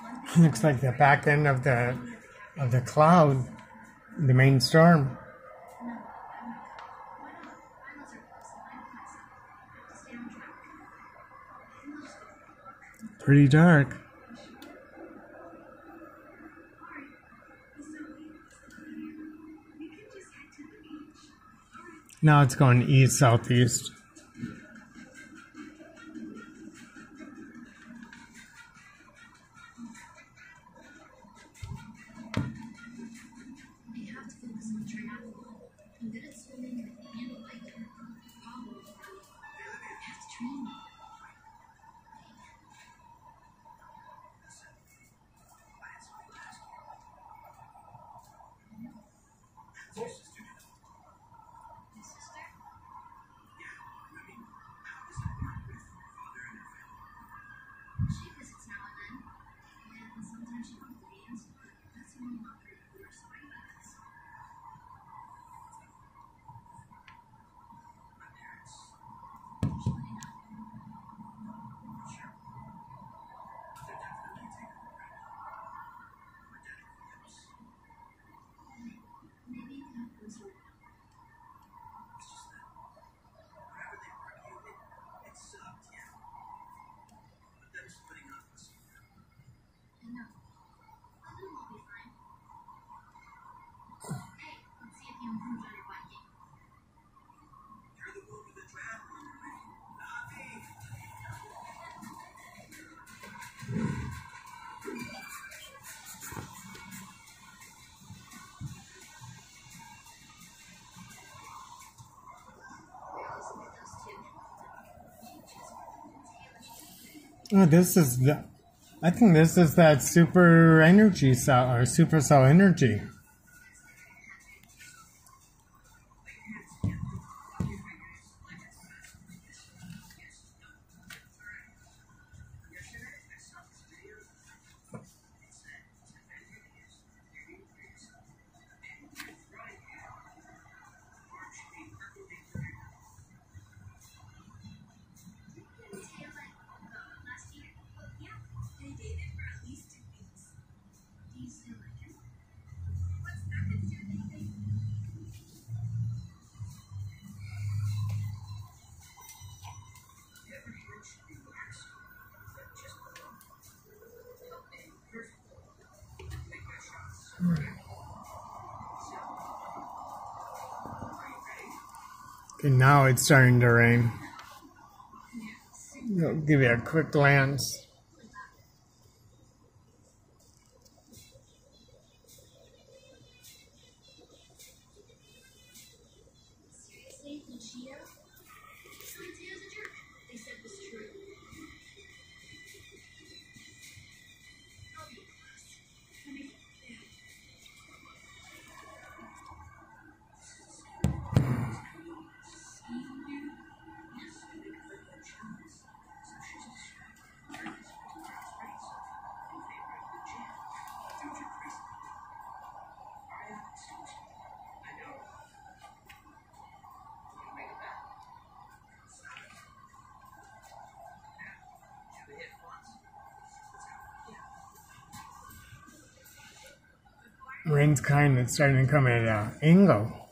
Looks like the back end of the of the cloud, the main storm. Pretty dark. Now it's going east southeast. Oh, this is the. I think this is that super energy cell or super cell energy. Okay, now it's starting to rain. I'll give you a quick glance. Rain's kind of starting to come at angle. Uh,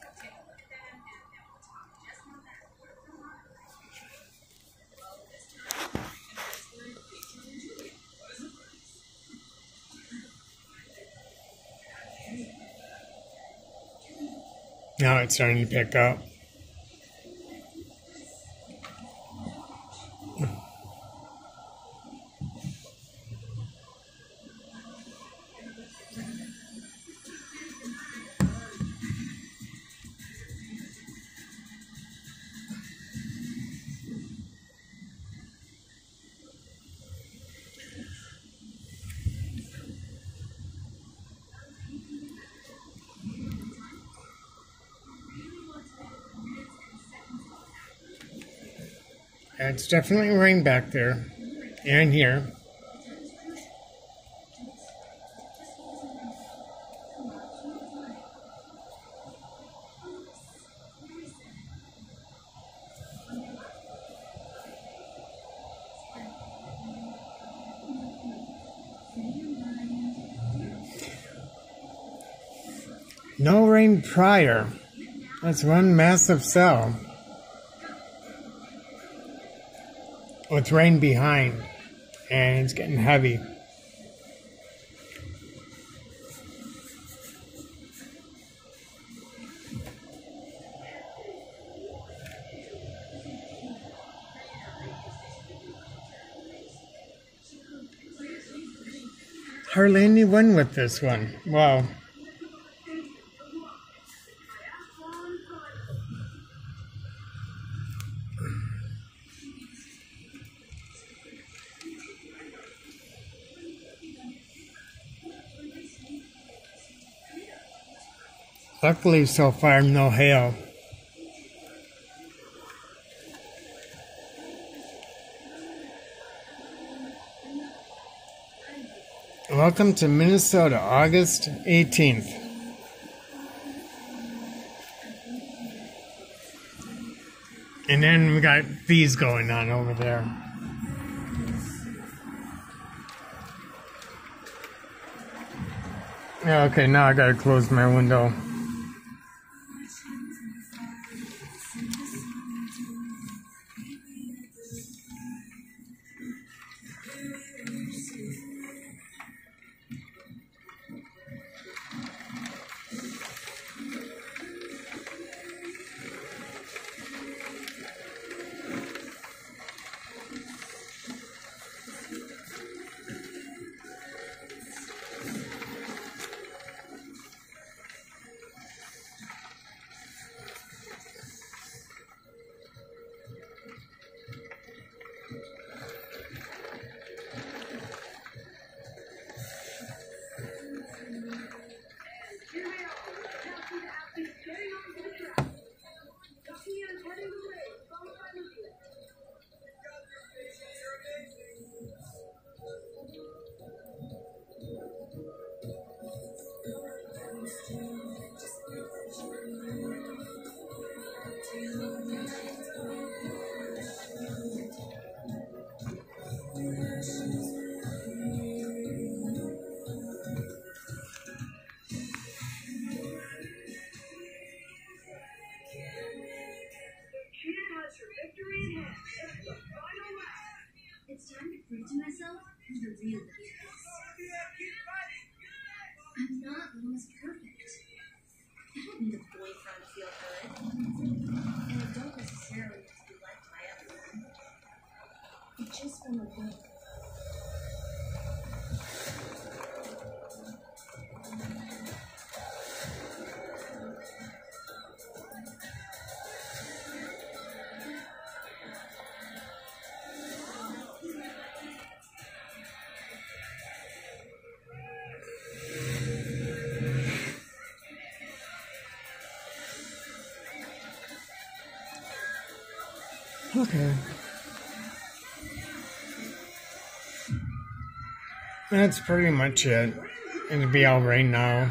now it's starting to pick up. Yeah, it's definitely rain back there and here. No rain prior. That's one massive cell. With rain behind. And it's getting heavy. Hardly anyone with this one. Wow. Luckily, so far, no hail. Welcome to Minnesota, August 18th. And then we got these going on over there. Yeah, okay, now I gotta close my window. It's time to prove to myself who's the real hero. I'm not almost perfect. I don't need a boyfriend to feel good. And I don't necessarily have to be liked by everyone. But just from within. Okay. That's pretty much it. It'll be all right now.